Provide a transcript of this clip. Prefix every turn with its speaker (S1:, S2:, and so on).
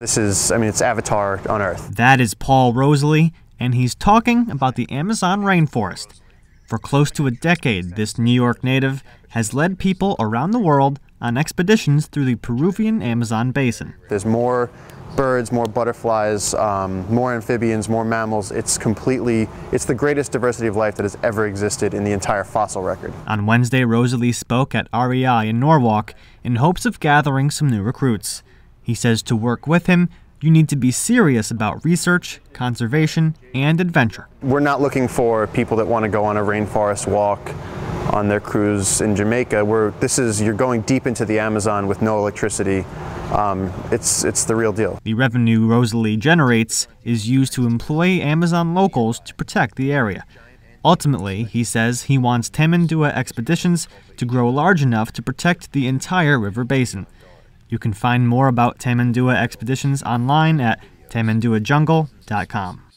S1: This is, I mean, it's Avatar on Earth.
S2: That is Paul Rosolie, and he's talking about the Amazon rainforest. For close to a decade, this New York native has led people around the world on expeditions through the Peruvian Amazon basin.
S1: There's more birds, more butterflies, um, more amphibians, more mammals. It's completely, it's the greatest diversity of life that has ever existed in the entire fossil record.
S2: On Wednesday, Rosolie spoke at REI in Norwalk in hopes of gathering some new recruits. He says to work with him, you need to be serious about research, conservation, and adventure.
S1: We're not looking for people that want to go on a rainforest walk on their cruise in Jamaica. Where this is, you're going deep into the Amazon with no electricity. Um, it's it's the real deal.
S2: The revenue Rosolie generates is used to employ Amazon locals to protect the area. Ultimately, he says he wants Tamandua expeditions to grow large enough to protect the entire river basin. You can find more about Tamandua expeditions online at tamanduajungle.com.